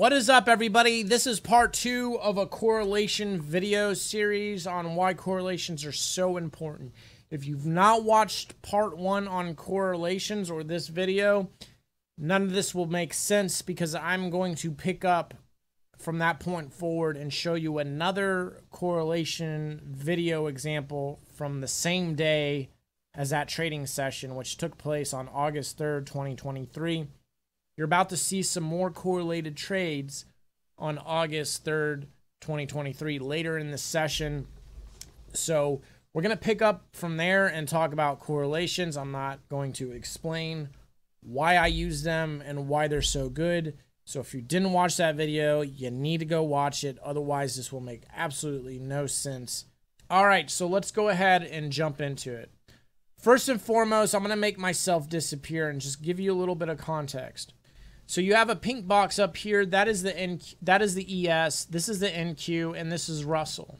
What is up, everybody? This is part two of a correlation video series on why correlations are so important. If you've not watched part one on correlations or this video, none of this will make sense because I'm going to pick up from that point forward and show you another correlation video example from the same day as that trading session, which took place on August 3rd, 2023. You're about to see some more correlated trades on August 3rd, 2023, later in the session. So we're going to pick up from there and talk about correlations. I'm not going to explain why I use them and why they're so good. So if you didn't watch that video, you need to go watch it. Otherwise, this will make absolutely no sense. All right, so let's go ahead and jump into it. First and foremost, I'm going to make myself disappear and just give you a little bit of context. So you have a pink box up here. That is the N, that is the ES. This is the NQ, and this is Russell.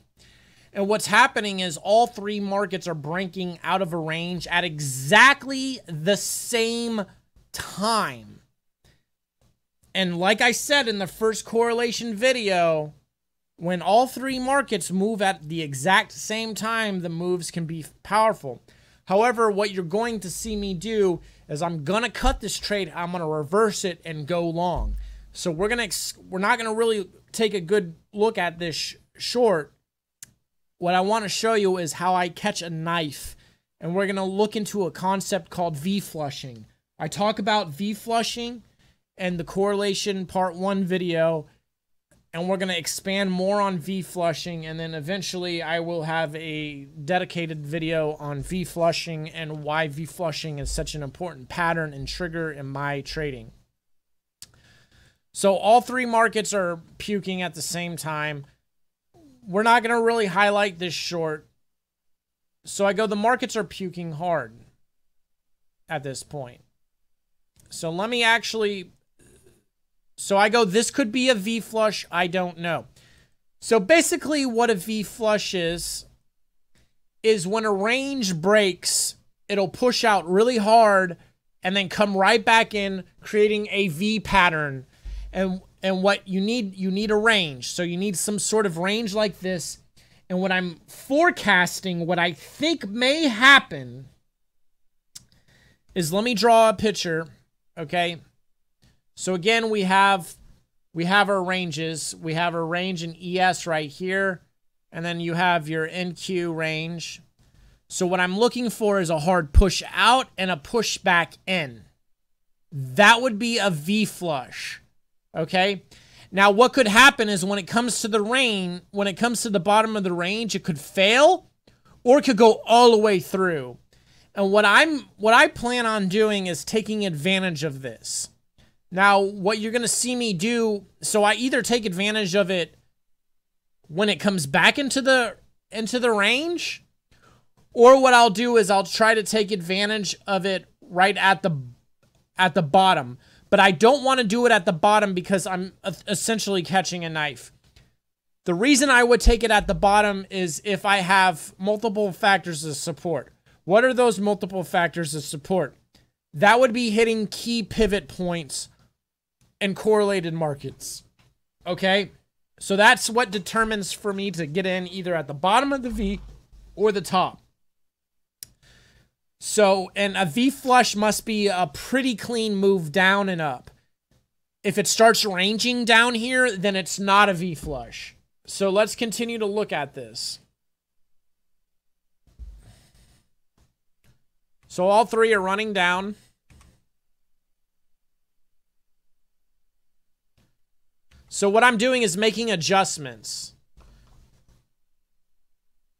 And what's happening is all three markets are breaking out of a range at exactly the same time. And like I said in the first correlation video, when all three markets move at the exact same time, the moves can be powerful. However, what you're going to see me do is I'm going to cut this trade, I'm going to reverse it and go long. So we're going to we're not going to really take a good look at this sh short. What I want to show you is how I catch a knife and we're going to look into a concept called V flushing. I talk about V flushing and the correlation part 1 video and we're going to expand more on V flushing and then eventually I will have a dedicated video on V flushing and why V flushing is such an important pattern and trigger in my trading. So all three markets are puking at the same time. We're not going to really highlight this short. So I go the markets are puking hard at this point. So let me actually so I go, this could be a V flush. I don't know. So basically, what a V flush is, is when a range breaks, it'll push out really hard and then come right back in, creating a V pattern. And and what you need, you need a range. So you need some sort of range like this. And what I'm forecasting, what I think may happen, is let me draw a picture, okay? So again, we have we have our ranges. We have our range in ES right here. And then you have your NQ range. So what I'm looking for is a hard push out and a push back in. That would be a V flush. Okay? Now what could happen is when it comes to the rain, when it comes to the bottom of the range, it could fail or it could go all the way through. And what I'm what I plan on doing is taking advantage of this. Now, what you're going to see me do, so I either take advantage of it when it comes back into the into the range, or what I'll do is I'll try to take advantage of it right at the at the bottom. But I don't want to do it at the bottom because I'm essentially catching a knife. The reason I would take it at the bottom is if I have multiple factors of support. What are those multiple factors of support? That would be hitting key pivot points and correlated markets. Okay? So that's what determines for me to get in either at the bottom of the V or the top. So, and a V flush must be a pretty clean move down and up. If it starts ranging down here, then it's not a V flush. So let's continue to look at this. So all three are running down. So what I'm doing is making adjustments.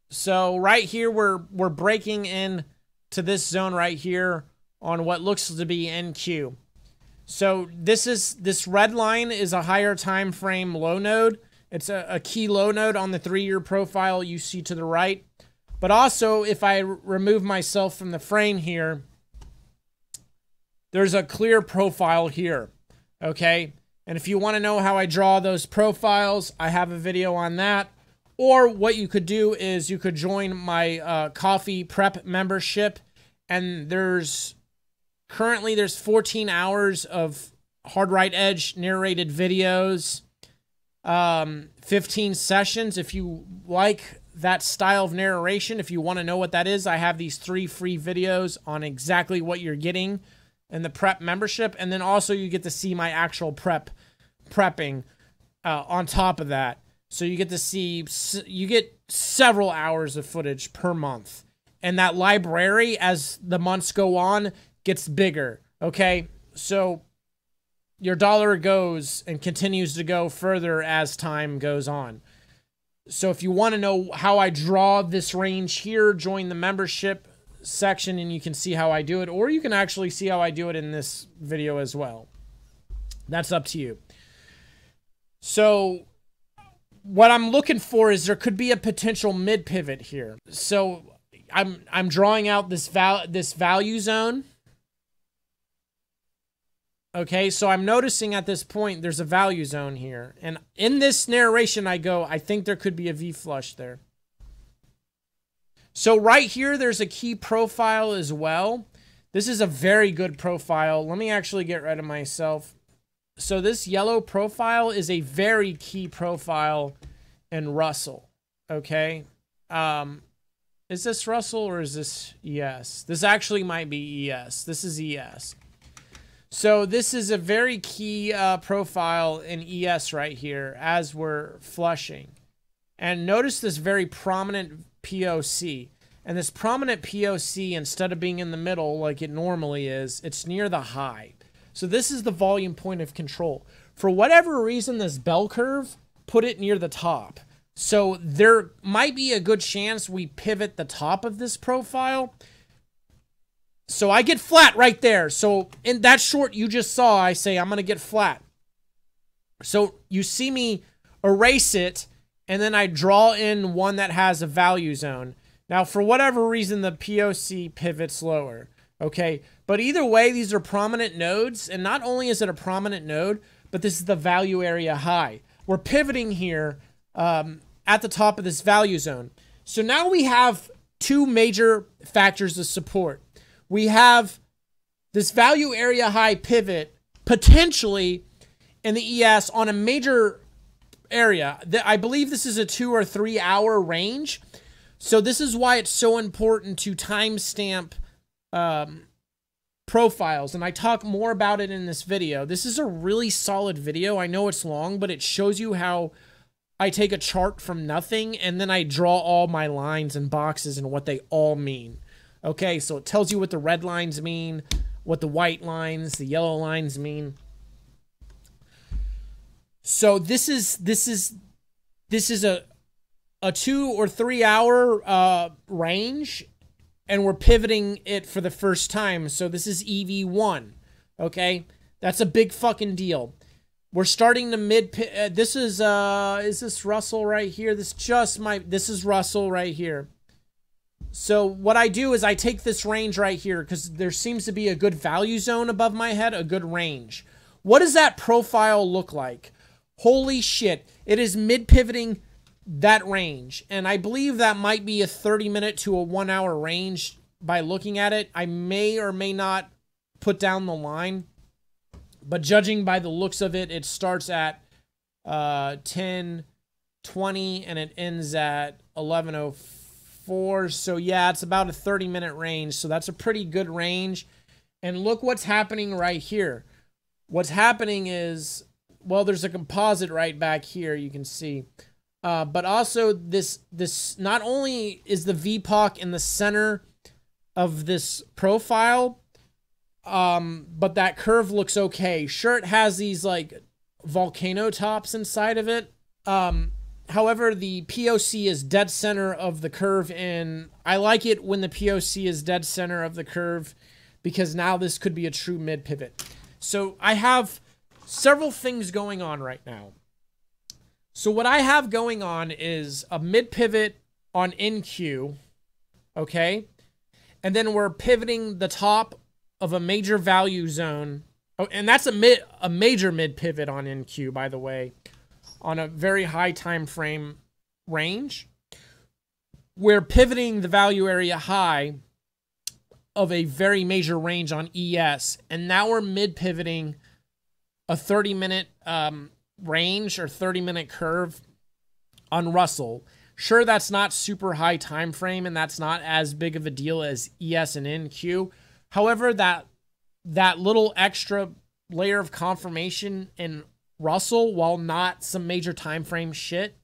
So right here, we're, we're breaking in to this zone right here on what looks to be NQ. So this is this red line is a higher time frame low node. It's a, a key low node on the three-year profile you see to the right. But also, if I remove myself from the frame here, there's a clear profile here. Okay. And if you want to know how I draw those profiles, I have a video on that. Or what you could do is you could join my uh, Ko-fi prep membership. And there's currently there's 14 hours of hard right edge narrated videos, um, 15 sessions. If you like that style of narration, if you want to know what that is, I have these three free videos on exactly what you're getting in the prep membership. And then also you get to see my actual prep prepping uh, on top of that. So you get to see, you get several hours of footage per month. And that library, as the months go on, gets bigger. Okay. So your dollar goes and continues to go further as time goes on. So if you want to know how I draw this range here, join the membership section and you can see how I do it, or you can actually see how I do it in this video as well. That's up to you. So what I'm looking for is there could be a potential mid pivot here. So I'm I'm drawing out this val this value zone. Okay, so I'm noticing at this point there's a value zone here. And in this narration I go, I think there could be a V flush there. So right here there's a key profile as well. This is a very good profile. Let me actually get rid of myself so this yellow profile is a very key profile in Russell. Okay. Um, is this Russell or is this ES? This actually might be ES. This is ES. So this is a very key uh, profile in ES right here as we're flushing. And notice this very prominent POC. And this prominent POC, instead of being in the middle like it normally is, it's near the high. So this is the volume point of control. For whatever reason, this bell curve put it near the top. So there might be a good chance we pivot the top of this profile. So I get flat right there. So in that short you just saw, I say I'm going to get flat. So you see me erase it, and then I draw in one that has a value zone. Now, for whatever reason, the POC pivots lower. Okay, but either way, these are prominent nodes, and not only is it a prominent node, but this is the value area high. We're pivoting here um, at the top of this value zone. So now we have two major factors of support. We have this value area high pivot potentially in the ES on a major area. I believe this is a two or three hour range. So this is why it's so important to timestamp um, profiles and I talk more about it in this video. This is a really solid video. I know it's long, but it shows you how I take a chart from nothing and then I draw all my lines and boxes and what they all mean. Okay, so it tells you what the red lines mean, what the white lines, the yellow lines mean. So this is this is this is a a 2 or 3 hour uh range and we're pivoting it for the first time. So this is EV1. Okay? That's a big fucking deal. We're starting the mid uh, this is uh is this Russell right here? This just my this is Russell right here. So what I do is I take this range right here cuz there seems to be a good value zone above my head, a good range. What does that profile look like? Holy shit. It is mid pivoting that range. And I believe that might be a 30 minute to a one hour range by looking at it. I may or may not put down the line, but judging by the looks of it, it starts at uh, 10 20 and it ends at 1104. So, yeah, it's about a 30 minute range. So, that's a pretty good range. And look what's happening right here. What's happening is, well, there's a composite right back here. You can see. Uh, but also this this not only is the VPOC in the center of this profile, um, but that curve looks okay. Sure, it has these like volcano tops inside of it. Um, however, the POC is dead center of the curve, and I like it when the POC is dead center of the curve because now this could be a true mid pivot. So I have several things going on right now. So what I have going on is a mid pivot on NQ, okay? And then we're pivoting the top of a major value zone. Oh, and that's a mid a major mid pivot on NQ by the way, on a very high time frame range. We're pivoting the value area high of a very major range on ES, and now we're mid pivoting a 30 minute um, range or 30 minute curve on Russell. Sure, that's not super high time frame and that's not as big of a deal as ES and NQ. However, that that little extra layer of confirmation in Russell, while not some major time frame shit,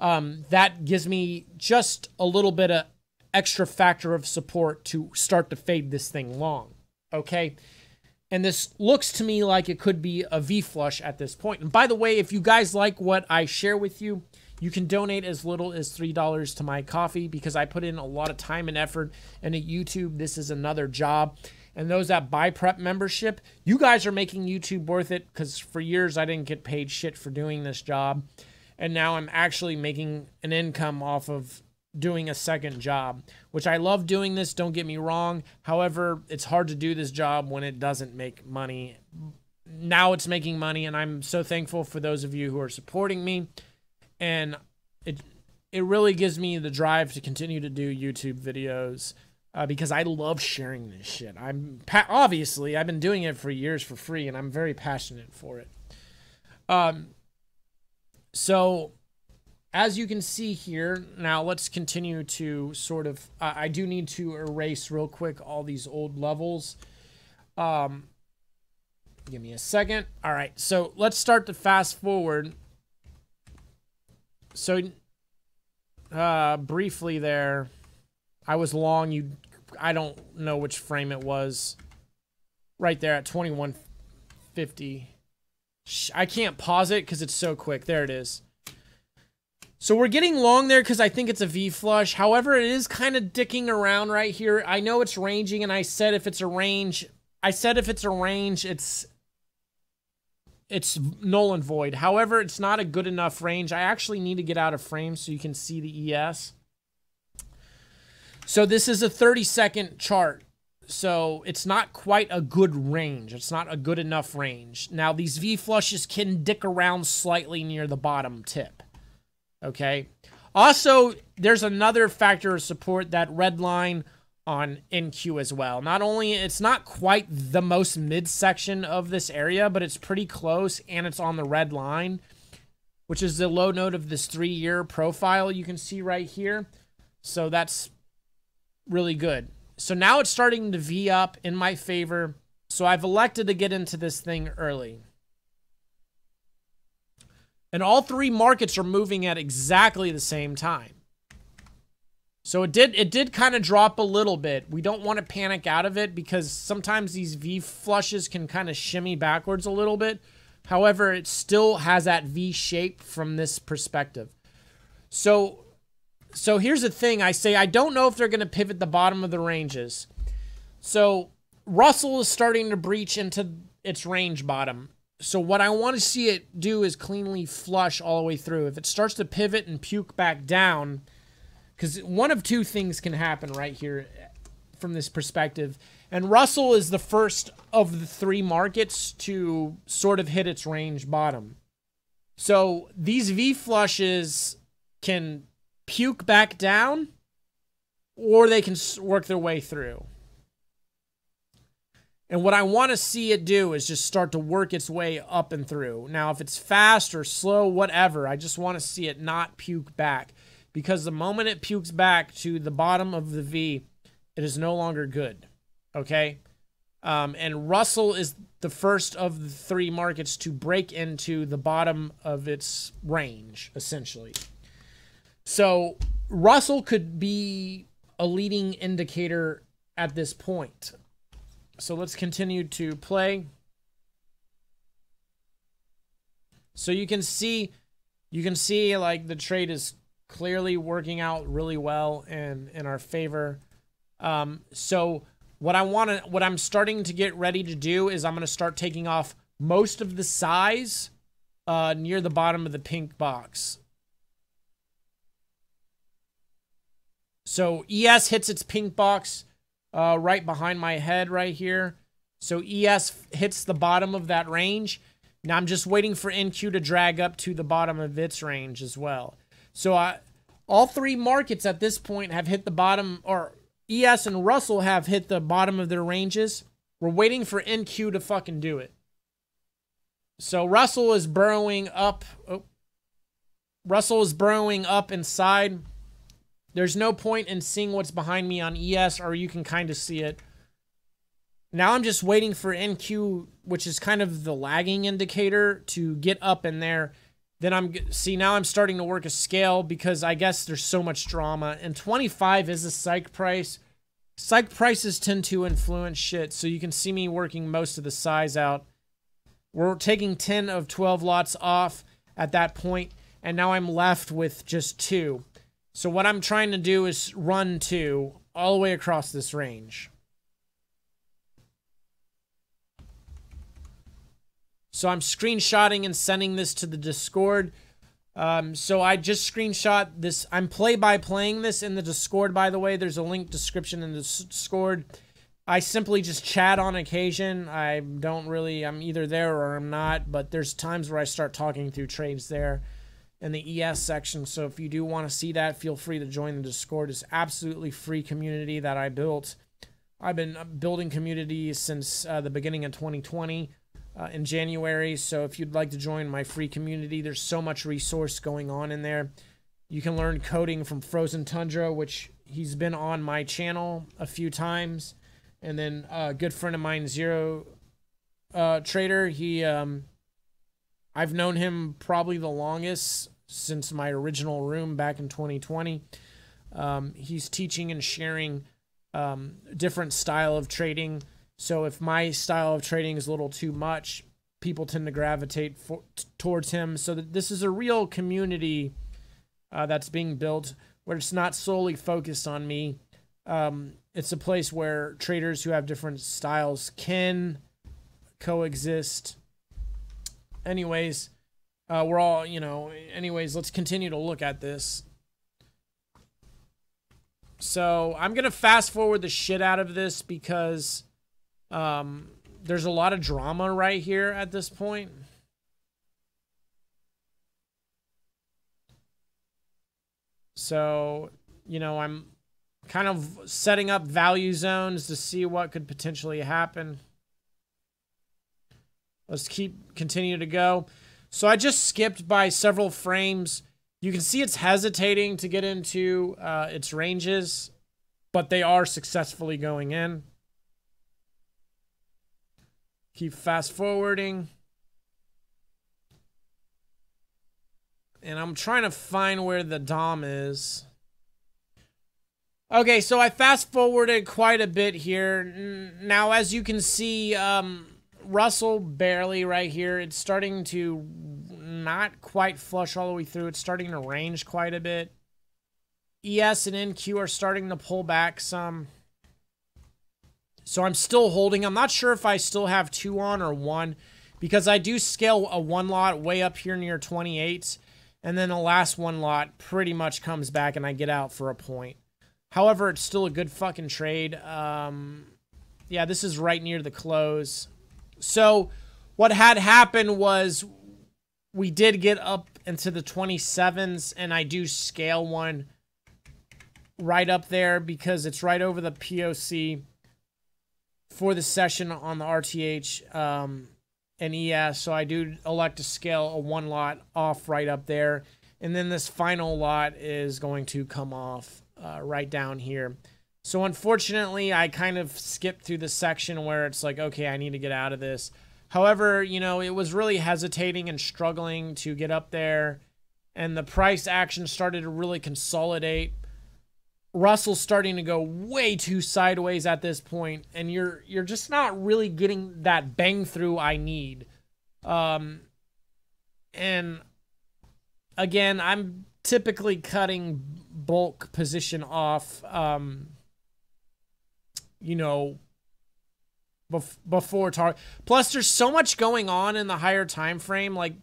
um, that gives me just a little bit of extra factor of support to start to fade this thing long. Okay. And this looks to me like it could be a V flush at this point. And by the way, if you guys like what I share with you, you can donate as little as $3 to my Ko-fi because I put in a lot of time and effort into YouTube. This is another job. And those that buy prep membership, you guys are making YouTube worth it because for years I didn't get paid shit for doing this job. And now I'm actually making an income off of doing a second job, which I love doing this, don't get me wrong. However, it's hard to do this job when it doesn't make money. Now it's making money, and I'm so thankful for those of you who are supporting me. And it it really gives me the drive to continue to do YouTube videos uh, because I love sharing this shit. I'm obviously I've been doing it for years for free, and I'm very passionate for it. Um. So as you can see here, now let's continue to sort of, uh, I do need to erase real quick all these old levels. Um, give me a second. All right, so let's start to fast forward. So, uh, briefly there, I was long, you, I don't know which frame it was. Right there at 2150. I can't pause it because it's so quick. There it is. So we're getting long there because I think it's a V flush. However, it is kind of dicking around right here. I know it's ranging, and I said if it's a range, I said if it's a range, it's it's null and void. However, it's not a good enough range. I actually need to get out of frame so you can see the ES. So this is a 30 second chart. So it's not quite a good range. It's not a good enough range. Now these V flushes can dick around slightly near the bottom tip. Okay. Also, there's another factor of support that red line on NQ as well. Not only it's not quite the most midsection of this area, but it's pretty close and it's on the red line, which is the low node of this three-year profile you can see right here. So that's really good. So now it's starting to V up in my favor. So I've elected to get into this thing early. And all three markets are moving at exactly the same time. So it did it did kind of drop a little bit. We don't want to panic out of it because sometimes these V flushes can kind of shimmy backwards a little bit. However, it still has that V shape from this perspective. So so here's the thing I say I don't know if they're going to pivot the bottom of the ranges. So Russell is starting to breach into its range bottom. So what I want to see it do is cleanly flush all the way through. If it starts to pivot and puke back down, because one of two things can happen right here from this perspective. And Russell is the first of the three markets to sort of hit its range bottom. So these V flushes can puke back down or they can work their way through. And what I want to see it do is just start to work its way up and through. Now, if it's fast or slow, whatever, I just want to see it not puke back. Because the moment it pukes back to the bottom of the V, it is no longer good. Okay? Um, and Russell is the first of the three markets to break into the bottom of its range, essentially. So Russell could be a leading indicator at this point. So let's continue to play. So you can see, you can see like the trade is clearly working out really well in, in our favor. Um, so what I want to, what I'm starting to get ready to do is I'm going to start taking off most of the size uh, near the bottom of the pink box. So ES hits its pink box uh, right behind my head right here. So ES hits the bottom of that range. Now I'm just waiting for NQ to drag up to the bottom of its range as well. So I, all three markets at this point have hit the bottom, or ES and Russell have hit the bottom of their ranges. We're waiting for NQ to fucking do it. So Russell is burrowing up. Oh, Russell is burrowing up inside. There's no point in seeing what's behind me on ES, or you can kind of see it. Now I'm just waiting for NQ, which is kind of the lagging indicator, to get up in there. Then I'm see now I'm starting to work a scale because I guess there's so much drama. And 25 is a psych price. Psych prices tend to influence shit, so you can see me working most of the size out. We're taking 10 of 12 lots off at that point, and now I'm left with just two. So what I'm trying to do is run two all the way across this range. So I'm screenshotting and sending this to the Discord. Um, so I just screenshot this. I'm play by playing this in the Discord, by the way. There's a link description in the Discord. I simply just chat on occasion. I don't really, I'm either there or I'm not, but there's times where I start talking through trades there in the ES section. So if you do want to see that, feel free to join the Discord. It's absolutely free community that I built. I've been building community since uh, the beginning of 2020 uh, in January. So if you'd like to join my free community, there's so much resource going on in there. You can learn coding from Frozen Tundra, which he's been on my channel a few times. And then uh, a good friend of mine, Zero uh, Trader, he, um, I've known him probably the longest since my original room back in 2020. Um, he's teaching and sharing um, different style of trading so if my style of trading is a little too much, people tend to gravitate for, towards him. So that this is a real community uh, that's being built where it's not solely focused on me. Um, it's a place where traders who have different styles can coexist. Anyways, uh, we're all, you know, anyways, let's continue to look at this. So I'm going to fast forward the shit out of this because um, there's a lot of drama right here at this point. So, you know, I'm kind of setting up value zones to see what could potentially happen. Let's keep continue to go. So I just skipped by several frames. You can see it's hesitating to get into uh, its ranges, but they are successfully going in. Keep fast forwarding. And I'm trying to find where the Dom is. Okay, so I fast forwarded quite a bit here. Now, as you can see, um, Russell barely right here. It's starting to not quite flush all the way through. It's starting to range quite a bit. ES and NQ are starting to pull back some. So I'm still holding. I'm not sure if I still have two on or one because I do scale a one lot way up here near 28. And then the last one lot pretty much comes back and I get out for a point. However, it's still a good fucking trade. Um, yeah, this is right near the close. So what had happened was we did get up into the 27s and I do scale one right up there because it's right over the POC for the session on the RTH um, and ES. So I do elect to scale a one lot off right up there. And then this final lot is going to come off uh, right down here. So unfortunately, I kind of skipped through the section where it's like, okay, I need to get out of this. However, you know, it was really hesitating and struggling to get up there. And the price action started to really consolidate Russell's starting to go way too sideways at this point, and you're you're just not really getting that bang through I need. Um, and again, I'm typically cutting bulk position off. Um, you know, bef- before target. Plus, there's so much going on in the higher time frame, like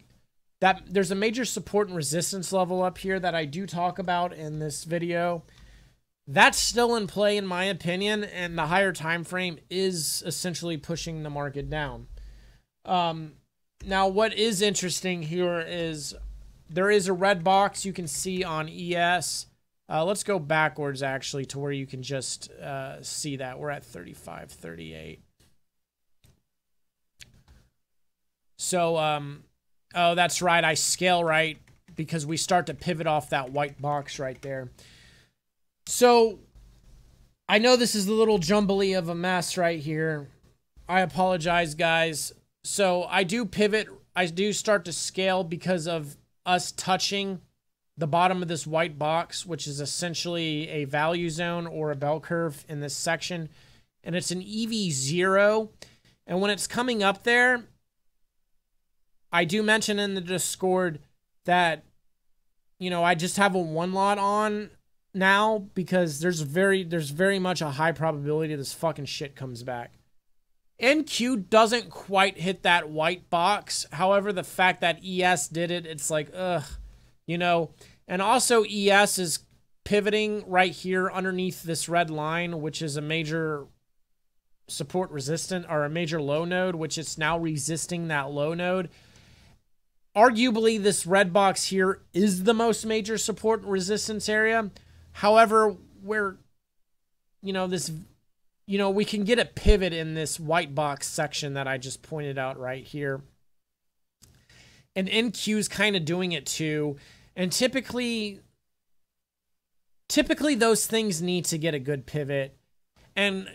that. There's a major support and resistance level up here that I do talk about in this video that's still in play in my opinion and the higher time frame is essentially pushing the market down um, now what is interesting here is there is a red box you can see on es uh, let's go backwards actually to where you can just uh, see that we're at 35 38 So, um, oh, that's right. I scale right because we start to pivot off that white box right there. So, I know this is a little jumbly of a mess right here. I apologize, guys. So, I do pivot. I do start to scale because of us touching the bottom of this white box, which is essentially a value zone or a bell curve in this section. And it's an EV0. And when it's coming up there, I do mention in the Discord that, you know, I just have a one lot on now because there's very there's very much a high probability this fucking shit comes back. NQ doesn't quite hit that white box. However, the fact that ES did it, it's like, ugh, you know. And also ES is pivoting right here underneath this red line, which is a major support resistant or a major low node, which it's now resisting that low node. Arguably, this red box here is the most major support resistance area. However, where, you know, this, you know, we can get a pivot in this white box section that I just pointed out right here. And NQ is kind of doing it too. And typically, typically those things need to get a good pivot. And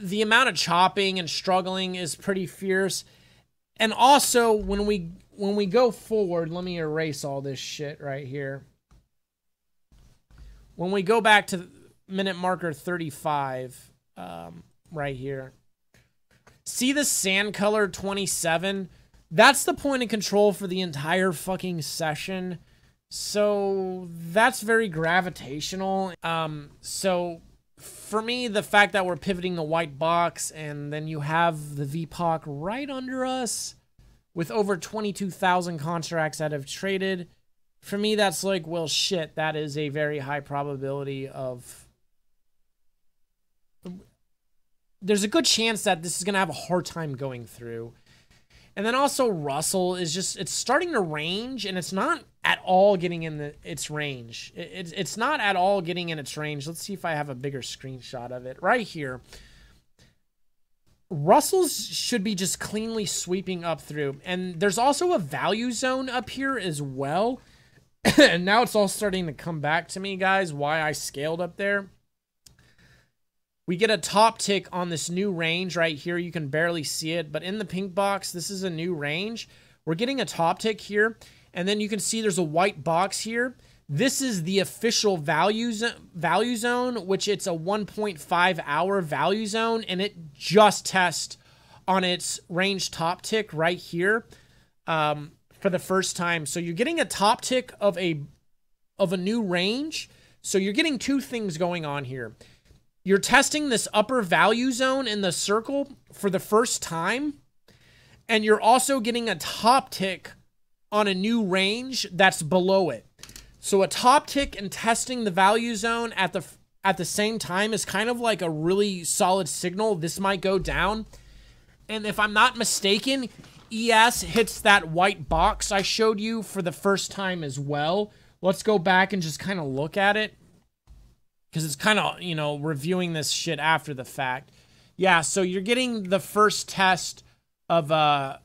the amount of chopping and struggling is pretty fierce. And also when we when we go forward, let me erase all this shit right here. When we go back to minute marker 35, um, right here. See the sand color 27? That's the point of control for the entire fucking session. So that's very gravitational. Um, so for me, the fact that we're pivoting the white box and then you have the VPOC right under us with over 22,000 contracts that have traded, for me, that's like, well, shit, that is a very high probability of. There's a good chance that this is going to have a hard time going through. And then also Russell is just it's starting to range and it's not at all getting in the its range. It, it's it's not at all getting in its range. Let's see if I have a bigger screenshot of it right here. Russell's should be just cleanly sweeping up through. And there's also a value zone up here as well. and now it's all starting to come back to me, guys, why I scaled up there. We get a top tick on this new range right here. You can barely see it, but in the pink box, this is a new range. We're getting a top tick here, and then you can see there's a white box here. This is the official value, value zone, which it's a 1.5 hour value zone, and it just tests on its range top tick right here um, for the first time. So you're getting a top tick of a of a new range. So you're getting two things going on here. You're testing this upper value zone in the circle for the first time. And you're also getting a top tick on a new range that's below it. So a top tick and testing the value zone at the at the same time is kind of like a really solid signal. This might go down. And if I'm not mistaken, ES hits that white box I showed you for the first time as well. Let's go back and just kind of look at it because it's kind of, you know, reviewing this shit after the fact. Yeah, so you're getting the first test of uh,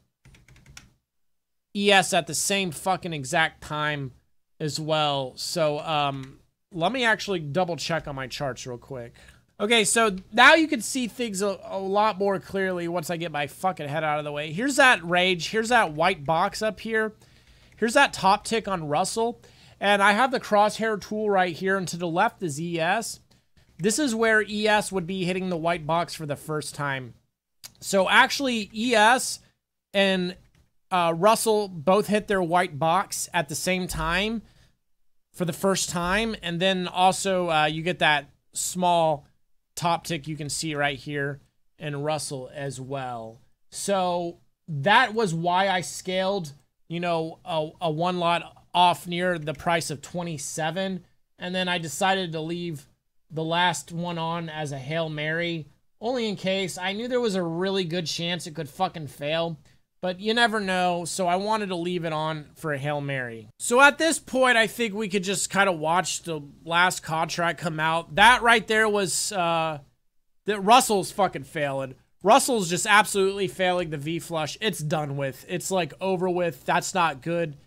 ES at the same fucking exact time as well. So um, let me actually double check on my charts real quick. Okay, so now you can see things a, a, lot more clearly once I get my fucking head out of the way. Here's that rage. Here's that white box up here. Here's that top tick on Russell. And I have the crosshair tool right here, and to the left is ES. This is where ES would be hitting the white box for the first time. So actually, ES and uh, Russell both hit their white box at the same time for the first time. And then also uh, you get that small top tick you can see right here and Russell as well. So that was why I scaled, you know, a, a one lot off near the price of 27 and then I decided to leave the last one on as a Hail Mary only in case I knew there was a really good chance it could fucking fail but you never know so I wanted to leave it on for a Hail Mary. So at this point I think we could just kind of watch the last contract come out. That right there was uh that Russell's fucking failing. Russell's just absolutely failing the V flush. It's done with. It's like over with. That's not good.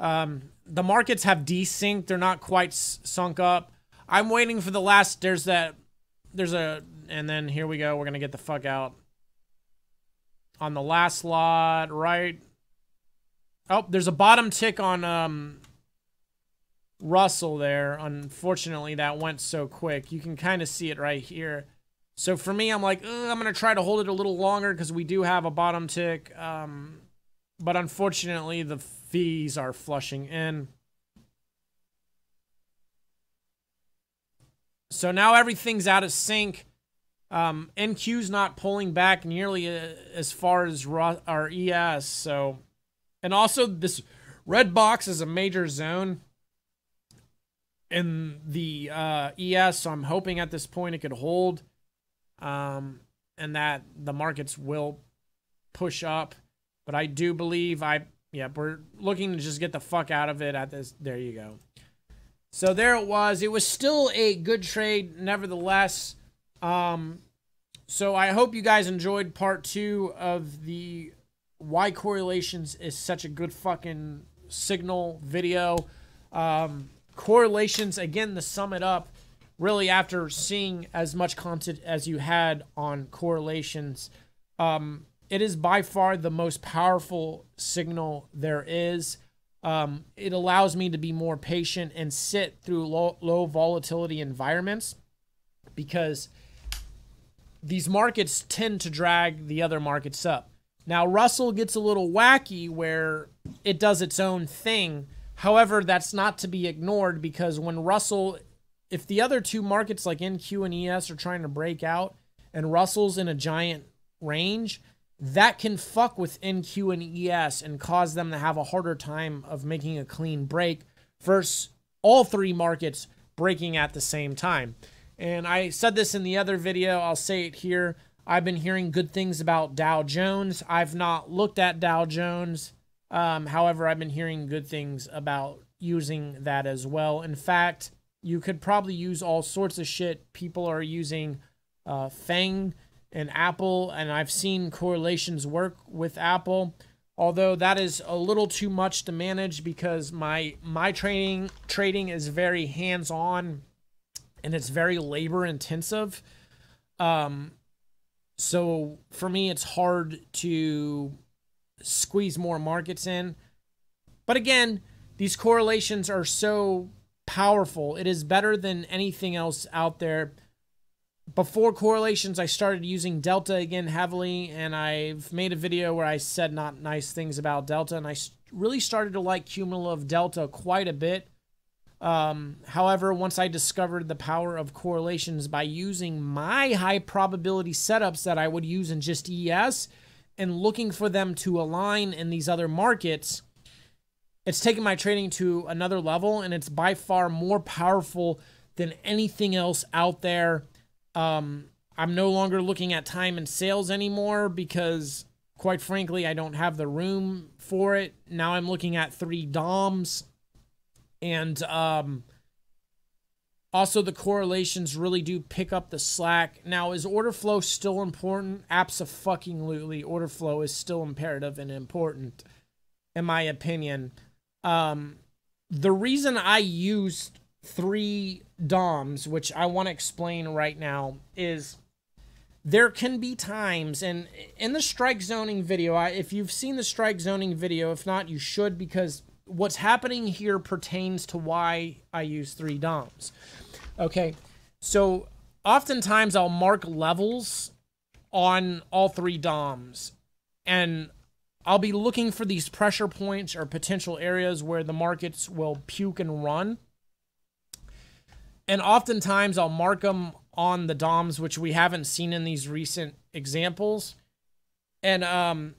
Um, the markets have desynced. They're not quite sunk up. I'm waiting for the last. There's that. There's a. And then here we go. We're going to get the fuck out. On the last lot, right? Oh, there's a bottom tick on um, Russell there. Unfortunately, that went so quick. You can kind of see it right here. So for me, I'm like, I'm going to try to hold it a little longer because we do have a bottom tick. Um, but unfortunately, the fees are flushing in. So now everything's out of sync. Um, NQ's not pulling back nearly uh, as far as our ES. So, and also this red box is a major zone in the uh, ES. So I'm hoping at this point it could hold um, and that the markets will push up. But I do believe I, yeah, we're looking to just get the fuck out of it at this. There you go. So there it was. It was still a good trade, nevertheless. Um, so I hope you guys enjoyed part two of the why correlations is such a good fucking signal video. Um, correlations, again, to sum it up, really after seeing as much content as you had on correlations, um, it is by far the most powerful signal there is. Um, it allows me to be more patient and sit through low, low volatility environments because these markets tend to drag the other markets up. Now, Russell gets a little wacky where it does its own thing. However, that's not to be ignored because when Russell if the other two markets like NQ and ES are trying to break out and Russell's in a giant range, that can fuck with NQ and ES and cause them to have a harder time of making a clean break versus all three markets breaking at the same time. And I said this in the other video, I'll say it here. I've been hearing good things about Dow Jones. I've not looked at Dow Jones. Um, however, I've been hearing good things about using that as well. In fact, you could probably use all sorts of shit. People are using uh, Fang and Apple, and I've seen correlations work with Apple. Although that is a little too much to manage because my my training trading is very hands on, and it's very labor intensive. Um, so for me, it's hard to squeeze more markets in. But again, these correlations are so powerful. It is better than anything else out there. Before correlations, I started using Delta again heavily, and I've made a video where I said not nice things about Delta, and I really started to like cumulative Delta quite a bit. Um, however, once I discovered the power of correlations by using my high probability setups that I would use in just ES and looking for them to align in these other markets, it's taken my trading to another level, and it's by far more powerful than anything else out there. Um, I'm no longer looking at time and sales anymore because, quite frankly, I don't have the room for it. Now I'm looking at three DOMs, and um, also the correlations really do pick up the slack. Now, is order flow still important? Absolutely, order flow is still imperative and important, in my opinion. Um, the reason I used three DOMs, which I want to explain right now, is there can be times, and in the strike zoning video, I, if you've seen the strike zoning video, if not, you should, because what's happening here pertains to why I use three DOMs. Okay, so oftentimes I'll mark levels on all three DOMs, and I'll be looking for these pressure points or potential areas where the markets will puke and run. And oftentimes I'll mark them on the DOMs, which we haven't seen in these recent examples. And um,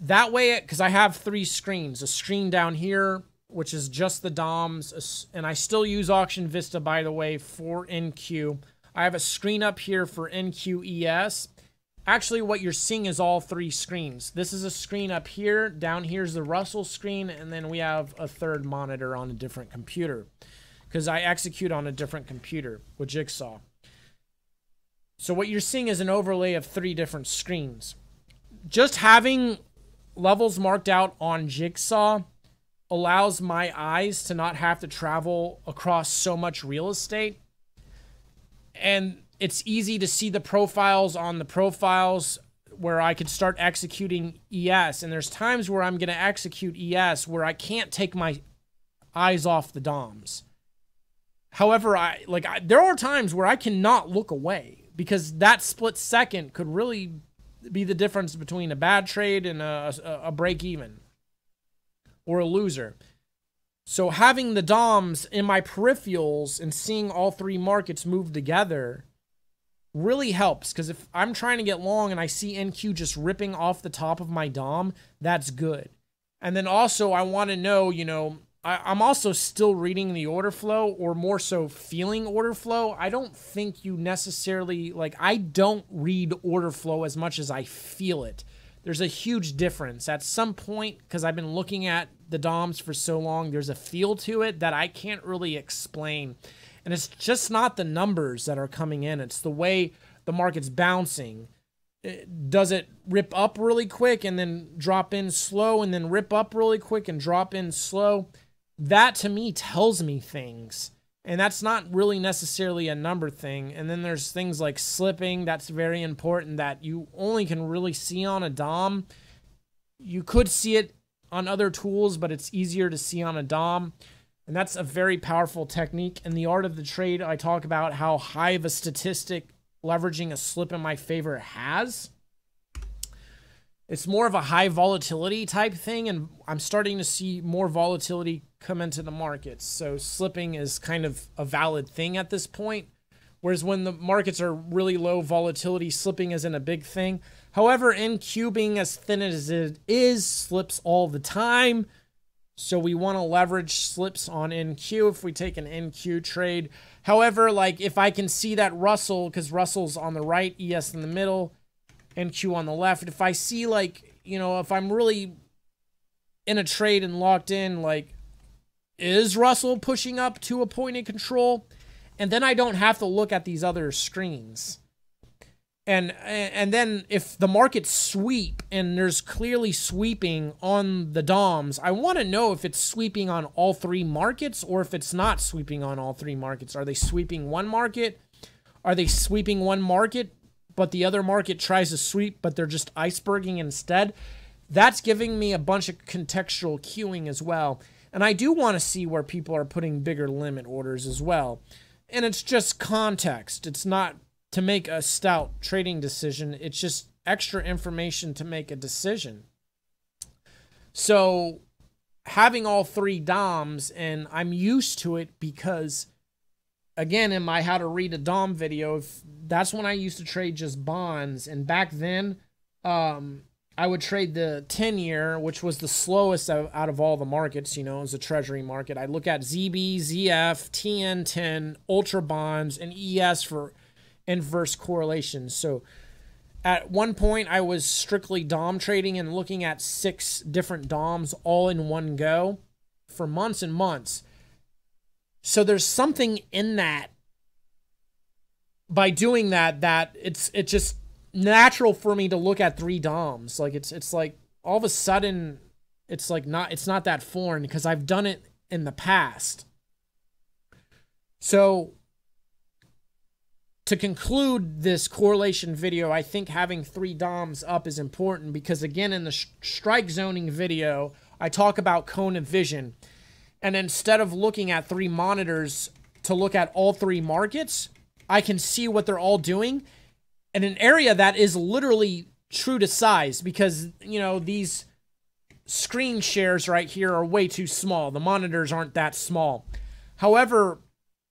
that way, because I have three screens, a screen down here, which is just the DOMs, and I still use Auction Vista, by the way, for NQ. I have a screen up here for NQES, Actually, what you're seeing is all three screens. This is a screen up here. Down here's the Russell screen, and then we have a third monitor on a different computer because I execute on a different computer with Jigsaw. So what you're seeing is an overlay of three different screens. Just having levels marked out on Jigsaw allows my eyes to not have to travel across so much real estate. And it's easy to see the profiles on the profiles where I could start executing ES. And there's times where I'm going to execute ES where I can't take my eyes off the DOMs. However, I like I, there are times where I cannot look away because that split second could really be the difference between a bad trade and a, a, a break even or a loser. So having the DOMs in my peripherals and seeing all three markets move together really helps because if I'm trying to get long and I see NQ just ripping off the top of my DOM, that's good. And then also I want to know, you know, I, am also still reading the order flow or more so feeling order flow. I don't think you necessarily like I don't read order flow as much as I feel it. There's a huge difference. At some point, because I've been looking at the DOMs for so long, there's a feel to it that I can't really explain. And it's just not the numbers that are coming in, it's the way the market's bouncing. Eh, does it rip up really quick and then drop in slow and then rip up really quick and drop in slow? That to me tells me things. And that's not really necessarily a number thing. And then there's things like slipping, that's very important that you only can really see on a DOM. You could see it on other tools, but it's easier to see on a DOM. And that's a very powerful technique. In the art of the trade, I talk about how high of a statistic leveraging a slip in my favor has. It's more of a high volatility type thing, and I'm starting to see more volatility come into the markets. So slipping is kind of a valid thing at this point. Whereas when the markets are really low volatility, slipping isn't a big thing. However, NQ being as thin as it is, slips all the time. So we want to leverage slips on NQ if we take an NQ trade. However, like if I can see that Russell, because Russell's on the right, ES in the middle, NQ on the left. If I see like, you know, if I'm really in a trade and locked in, like, is Russell pushing up to a point of control? And then I don't have to look at these other screens and and then if the markets sweep and there's clearly sweeping on the DOMs, I want to know if it's sweeping on all three markets or if it's not sweeping on all three markets. Are they sweeping one market? Are they sweeping one market, but the other market tries to sweep, but they're just iceberging instead? That's giving me a bunch of contextual cueing as well. And I do want to see where people are putting bigger limit orders as well. And it's just context. It's not to make a stout trading decision. It's just extra information to make a decision. So having all three DOMs, and I'm used to it because, again, in my how to read a DOM video, if that's when I used to trade just bonds. And back then, um, I would trade the 10 year, which was the slowest out of all the markets, you know, as a treasury market. I'd look at ZB, ZF, TN10, Ultra Bonds, and ES for inverse correlations. So at one point, I was strictly DOM trading and looking at six different DOMs all in one go for months and months. So there's something in that by doing that that it's it just natural for me to look at three DOMs. Like it's it's like all of a sudden it's like not it's not that foreign because I've done it in the past. So to conclude this correlation video, I think having three DOMs up is important because, again, in the strike zoning video, I talk about cone of vision. And instead of looking at three monitors to look at all three markets, I can see what they're all doing in an area that is literally true to size because, you know, these screen shares right here are way too small. The monitors aren't that small. However,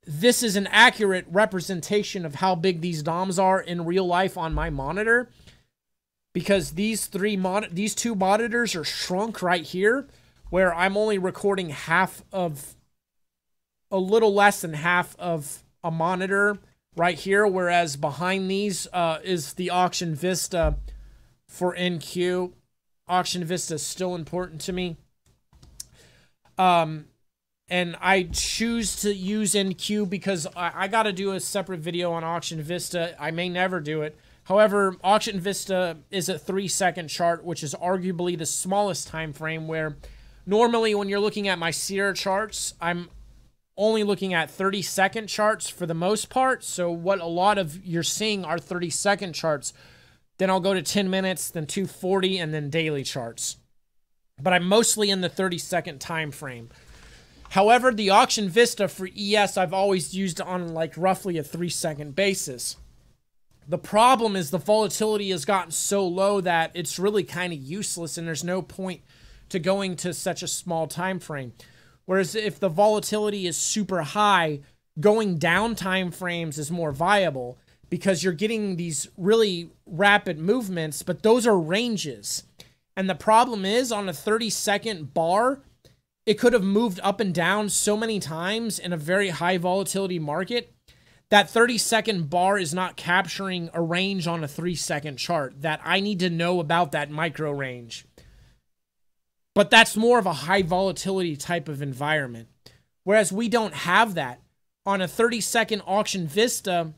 this is an accurate representation of how big these DOMs are in real life on my monitor because these three mon these two monitors are shrunk right here where I'm only recording half of a little less than half of a monitor right here whereas behind these uh, is the auction vista for NQ auction vista is still important to me um and I choose to use NQ because I, I got to do a separate video on Auction Vista. I may never do it. However, Auction Vista is a three second chart, which is arguably the smallest time frame where normally when you're looking at my Sierra charts, I'm only looking at 30 second charts for the most part. So what a lot of you're seeing are 30 second charts. Then I'll go to 10 minutes, then 240, and then daily charts. But I'm mostly in the 30 second time frame. However, the auction vista for ES I've always used on like roughly a three second basis. The problem is the volatility has gotten so low that it's really kind of useless and there's no point to going to such a small time frame. Whereas if the volatility is super high, going down time frames is more viable because you're getting these really rapid movements, but those are ranges. And the problem is on a 30 second bar, it could have moved up and down so many times in a very high volatility market that 30 second bar is not capturing a range on a three second chart that I need to know about that micro range. But that's more of a high volatility type of environment. Whereas we don't have that. On a 30 second auction vista,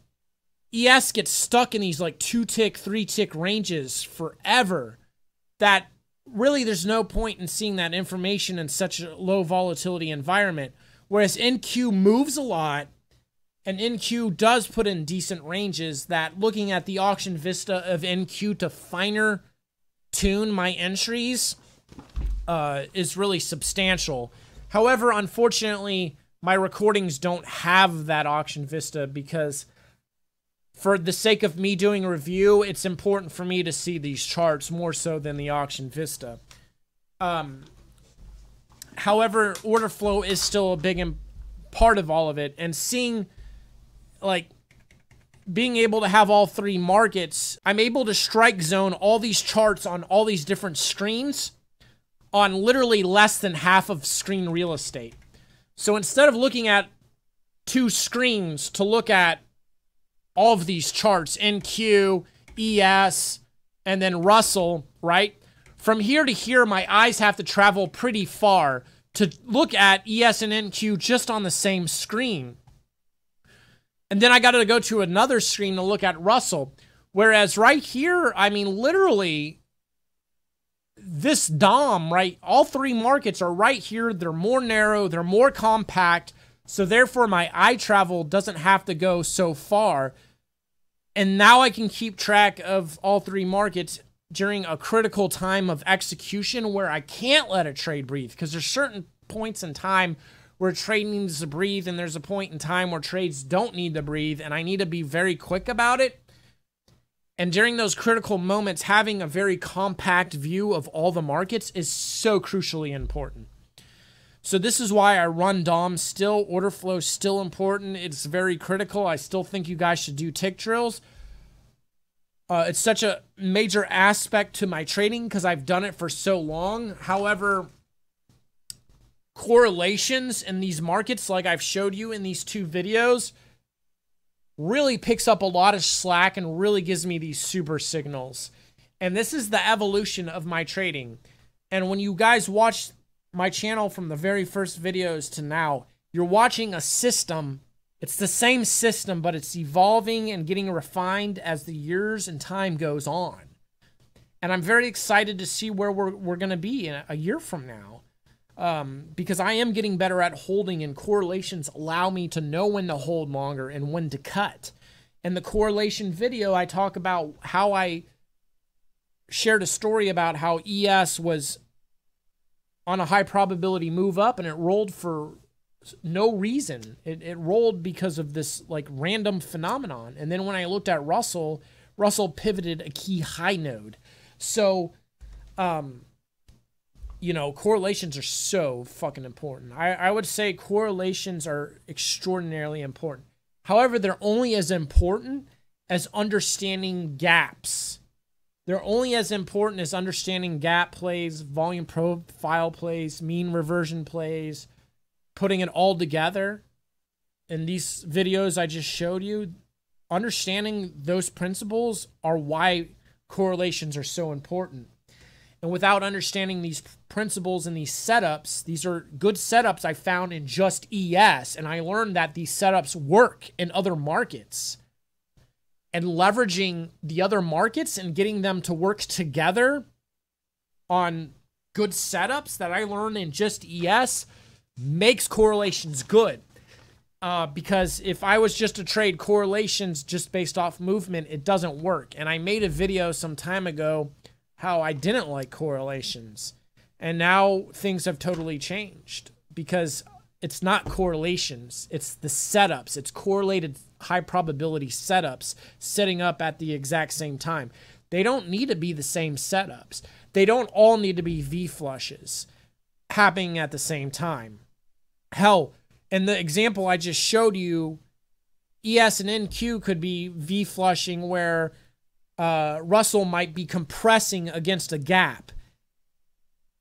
ES gets stuck in these like two tick, three tick ranges forever. That really there's no point in seeing that information in such a low volatility environment. Whereas NQ moves a lot and NQ does put in decent ranges that looking at the auction vista of NQ to finer tune my entries uh, is really substantial. However, unfortunately, my recordings don't have that auction vista because for the sake of me doing a review, it's important for me to see these charts more so than the auction vista. Um, however, order flow is still a big part of all of it, and seeing like being able to have all three markets, I'm able to strike zone all these charts on all these different screens on literally less than half of screen real estate. So instead of looking at two screens to look at all of these charts, NQ, ES, and then Russell, right? From here to here, my eyes have to travel pretty far to look at ES and NQ just on the same screen. And then I got to go to another screen to look at Russell. Whereas right here, I mean, literally, this DOM, right? All three markets are right here. They're more narrow, they're more compact. So therefore, my eye travel doesn't have to go so far. And now I can keep track of all three markets during a critical time of execution where I can't let a trade breathe because there's certain points in time where trade needs to breathe and there's a point in time where trades don't need to breathe and I need to be very quick about it. And during those critical moments, having a very compact view of all the markets is so crucially important. So this is why I run DOM still. Order flow still important. It's very critical. I still think you guys should do tick drills. Uh, it's such a major aspect to my trading because I've done it for so long. However, correlations in these markets, like I've showed you in these two videos, really picks up a lot of slack and really gives me these super signals. And this is the evolution of my trading. And when you guys watch my channel from the very first videos to now, you're watching a system. It's the same system, but it's evolving and getting refined as the years and time goes on. And I'm very excited to see where we're, we're going to be in a year from now. Um, because I am getting better at holding, and correlations allow me to know when to hold longer and when to cut. In the correlation video, I talk about how I shared a story about how ES was on a high probability move up and it rolled for no reason. It, it rolled because of this like random phenomenon. And then when I looked at Russell, Russell pivoted a key high node. So, um, you know, correlations are so fucking important. I, I would say correlations are extraordinarily important. However, they're only as important as understanding gaps they're only as important as understanding gap plays, volume profile plays, mean reversion plays, putting it all together. In these videos I just showed you, understanding those principles are why correlations are so important. And without understanding these principles and these setups, these are good setups I found in just ES. And I learned that these setups work in other markets. And leveraging the other markets and getting them to work together on good setups that I learned in just ES makes correlations good. Uh, because if I was just to trade correlations just based off movement, it doesn't work. And I made a video some time ago how I didn't like correlations. And now things have totally changed because it's not correlations, it's the setups. It's correlated high probability setups setting up at the exact same time. They don't need to be the same setups. They don't all need to be V flushes happening at the same time. Hell, in the example I just showed you, ES and NQ could be V flushing where uh, Russell might be compressing against a gap.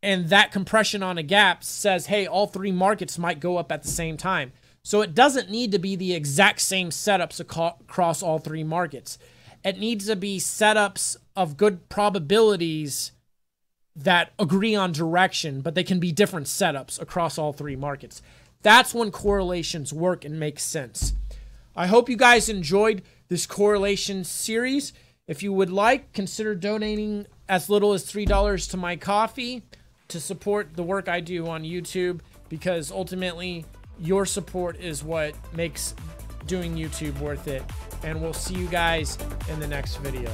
And that compression on a gap says, hey, all three markets might go up at the same time. So it doesn't need to be the exact same setups across all three markets. It needs to be setups of good probabilities that agree on direction, but they can be different setups across all three markets. That's when correlations work and make sense. I hope you guys enjoyed this correlation series. If you would like, consider donating as little as $3 to my Ko-fi to support the work I do on YouTube because ultimately your support is what makes doing YouTube worth it. And we'll see you guys in the next video.